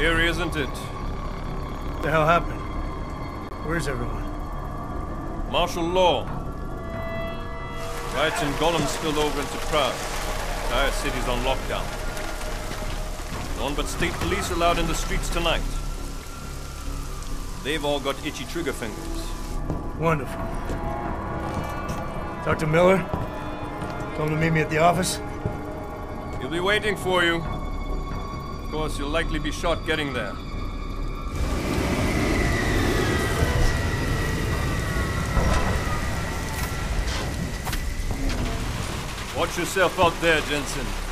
Eerie, isn't it? What the hell happened? Where's everyone? Martial law. Riots in Golem spilled over into Prague. Entire city's on lockdown. None but state police allowed in the streets tonight. They've all got itchy trigger fingers. Wonderful. Dr. Miller? Tell him to meet me at the office? He'll be waiting for you. Of course, you'll likely be shot getting there. Watch yourself out there, Jensen.